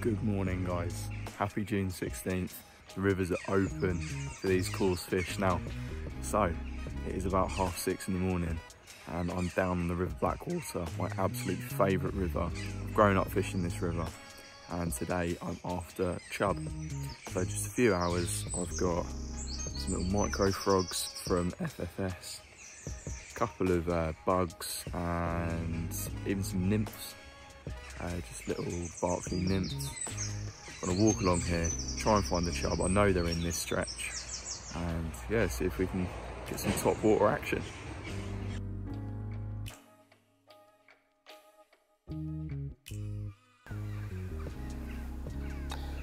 Good morning guys, happy June 16th. The rivers are open for these coarse fish now. So, it is about half six in the morning and I'm down on the River Blackwater, my absolute favourite river. I've grown up fishing this river and today I'm after chub. So just a few hours, I've got some little micro frogs from FFS, a couple of uh, bugs and even some nymphs uh, just little Berkley nymphs. I'm Gonna walk along here, try and find the chub. I know they're in this stretch. And yeah, see if we can get some top water action.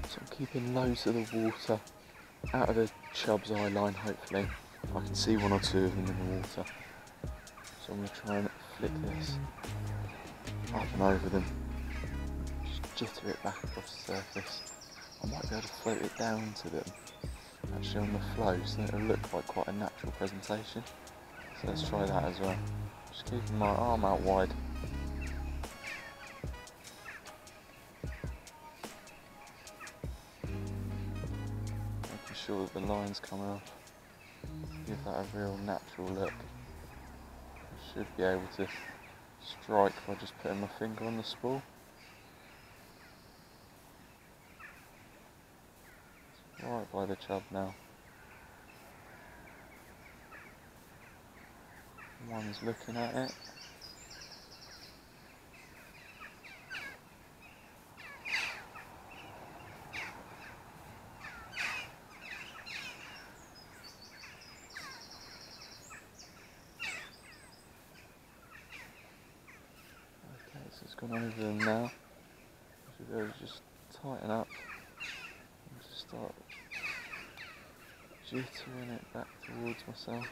So I'm keeping loads of the water out of the chub's eye line hopefully. I can see one or two of them in the water. So I'm going to try and flick this up and over them Just jitter it back across the surface. I might be able to float it down to them actually on the flow so it'll look like quite a natural presentation. So let's try that as well. Just keeping my arm out wide. Sure that the lines come off. Give that a real natural look. I should be able to strike by just putting my finger on the spool. right by the chub now. One's looking at it. So it's gone over them now. Be able to just tighten up and just start jittering it back towards myself.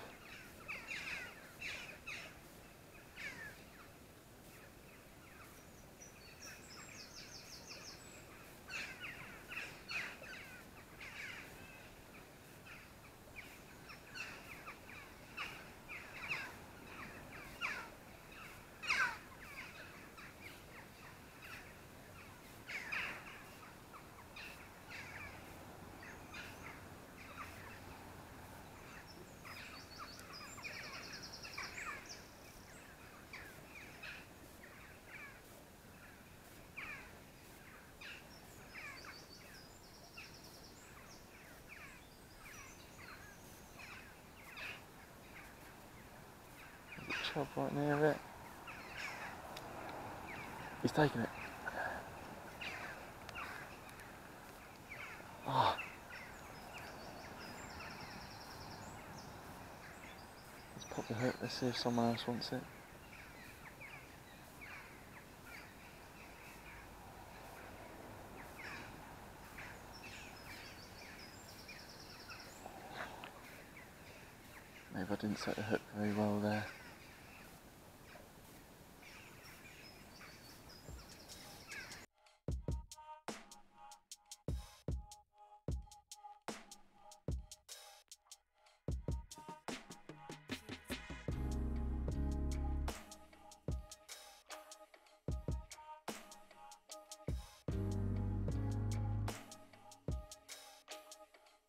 Right near it. He's taking it. Ah. Oh. Let's pop the hook, let's see if someone else wants it. Maybe I didn't set the hook very well there.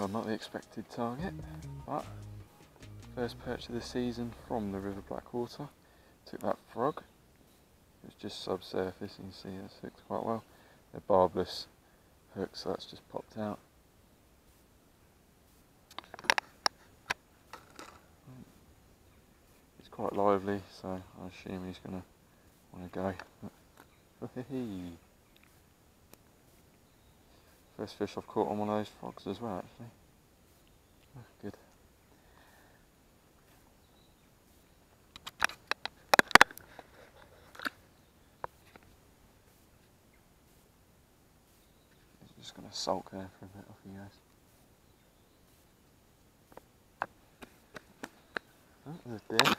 Well, not the expected target, but first perch of the season from the River Blackwater. Took that frog. It was just subsurface, you can see that's hooked quite well. They're barbless hooks, so that's just popped out. He's quite lively, so I assume he's going to want to go. First fish I've caught on one of those frogs as well, actually. Oh, good. He's just going to sulk there for a bit off he goes. Oh, there's a deer.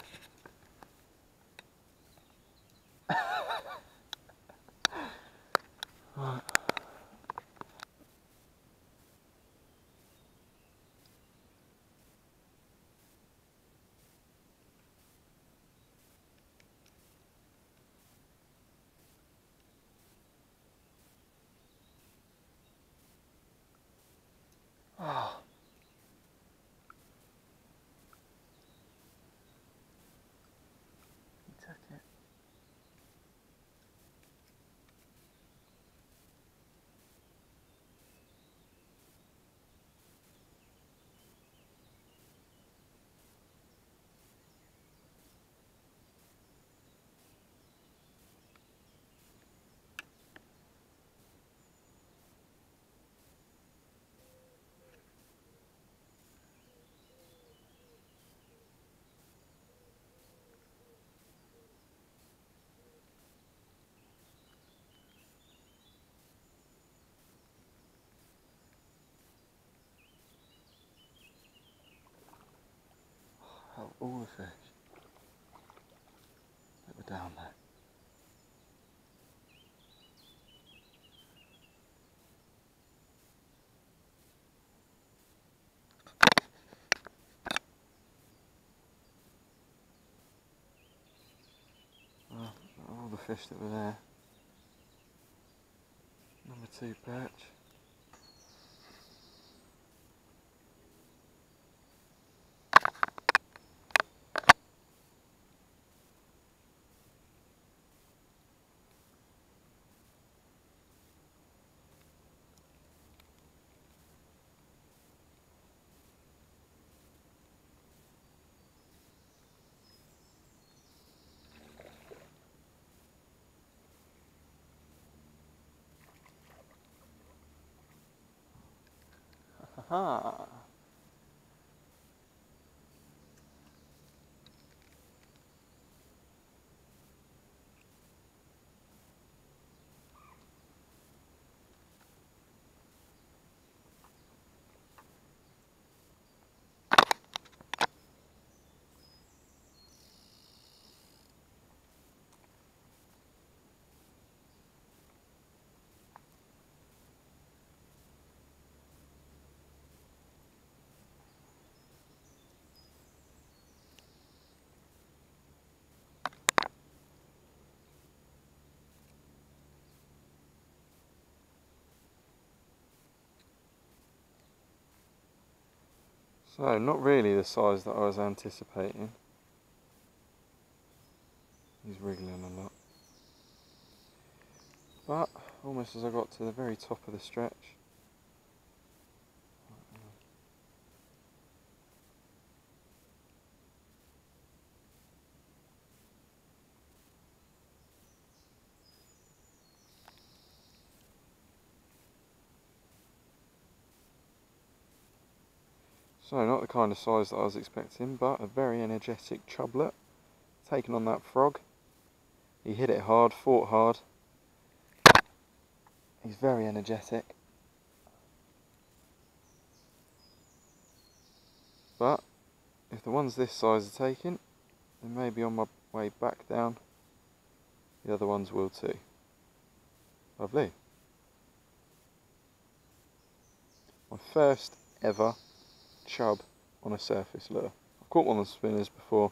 All the fish that were down there. Oh, well, all the fish that were there. Number two perch. 啊 So, not really the size that I was anticipating. He's wriggling a lot. But, almost as I got to the very top of the stretch, So not the kind of size that I was expecting, but a very energetic chublet. Taking on that frog. He hit it hard, fought hard. He's very energetic. But if the ones this size are taken, then maybe on my way back down, the other ones will too. Lovely. My first ever chub on a surface lure. I've caught one on the spinners before,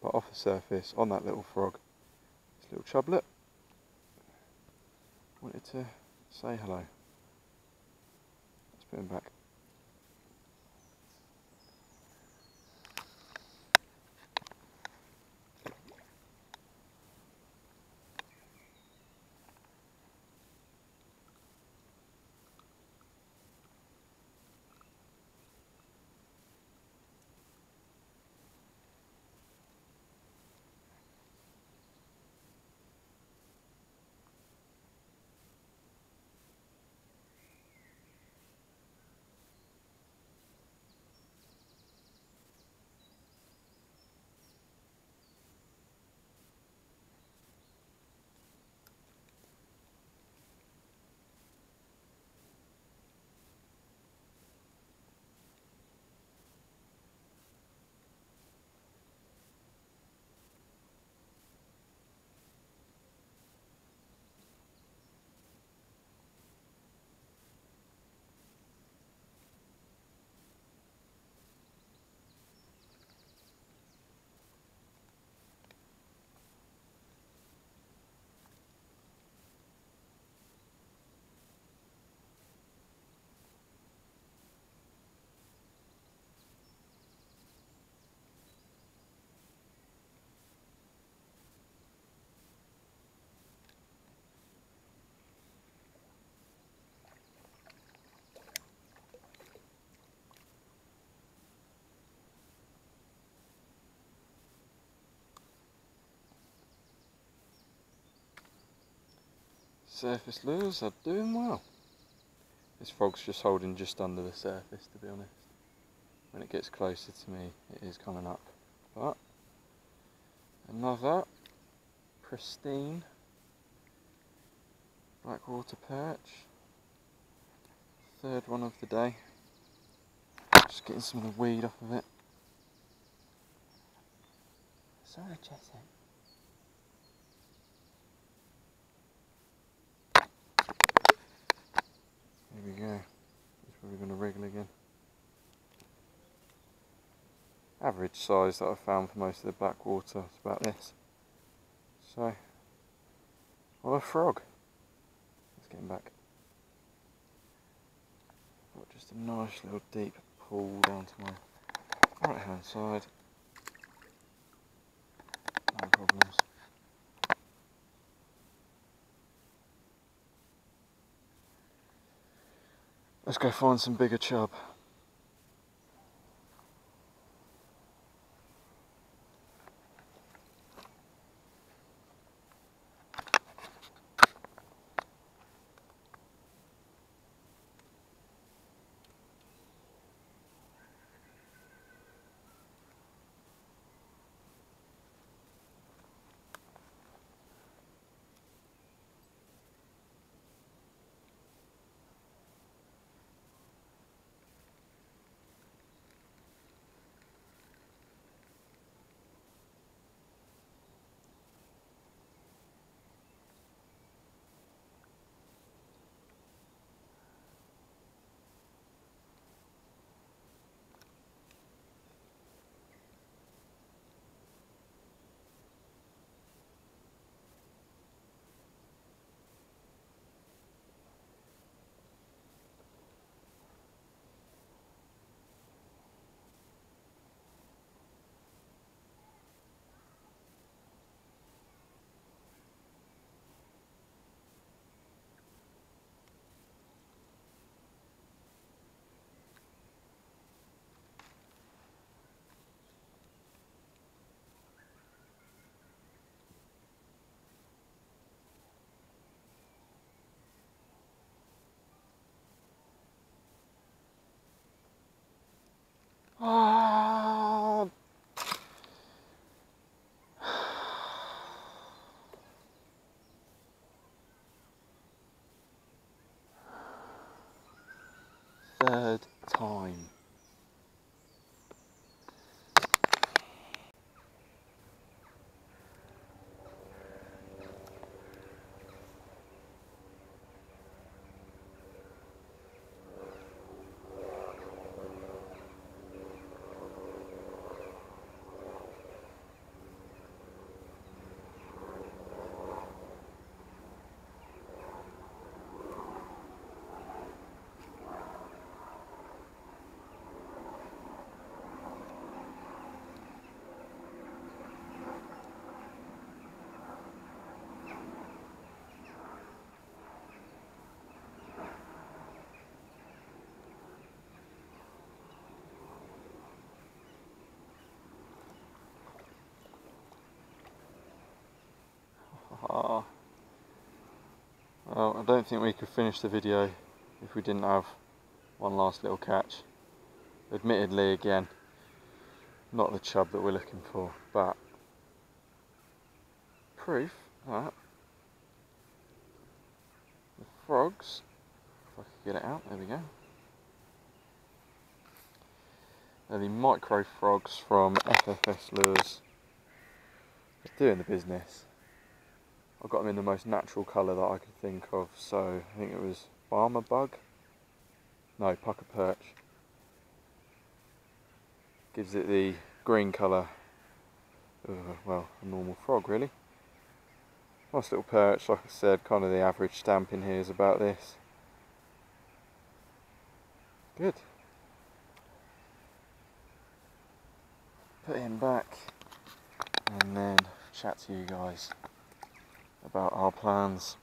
but off the surface on that little frog. This little chublet. Wanted to say hello. Let's put him back. Surface lures are doing well. This frog's just holding just under the surface to be honest. When it gets closer to me it is coming up. But another pristine blackwater perch. Third one of the day. Just getting some of the weed off of it. Sorry, Jesse. Here we go. It's probably going to wriggle again. Average size that I've found for most of the blackwater is about this. So, well, a frog. Let's get him back. Got just a nice little deep pull down to my right hand side. No problems. Let's go find some bigger chub. Well, I don't think we could finish the video if we didn't have one last little catch. Admittedly, again, not the chub that we're looking for, but proof that the frogs, if I could get it out, there we go. They're the micro frogs from FFS Lures. They're doing the business. I got them in the most natural colour that I could think of. So I think it was Barmer Bug. No, Pukka Perch. Gives it the green colour. Uh, well, a normal frog really. Nice little perch, like I said, kind of the average stamp in here is about this. Good. Put him back and then chat to you guys about our plans.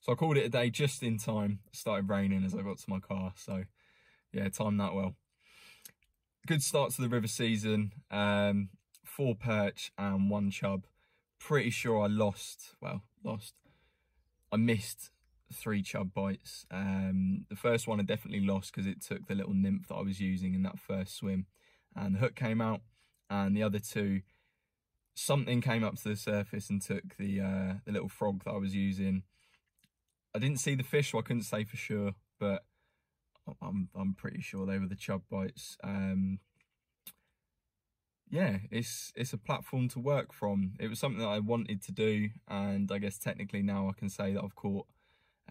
So I called it a day just in time. It started raining as I got to my car. So yeah, timed that well. Good start to the river season. Um, four perch and one chub. pretty sure I lost, well, lost. I missed three chub bites. Um, the first one I definitely lost because it took the little nymph that I was using in that first swim and the hook came out and the other two, something came up to the surface and took the, uh, the little frog that I was using. I didn't see the fish so I couldn't say for sure, but I'm, I'm pretty sure they were the chub bites. Um, yeah, it's it's a platform to work from. It was something that I wanted to do, and I guess technically now I can say that I've caught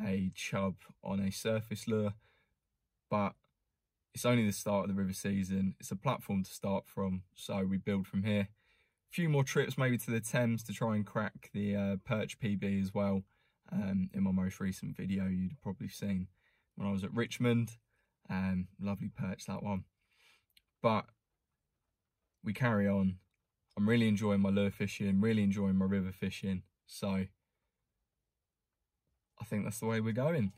a chub on a surface lure, but it's only the start of the river season. It's a platform to start from, so we build from here. Few more trips maybe to the Thames to try and crack the uh, perch PB as well. Um, in my most recent video, you'd probably seen when I was at Richmond. Um, lovely perch that one, but we carry on. I'm really enjoying my lure fishing, really enjoying my river fishing. So I think that's the way we're going.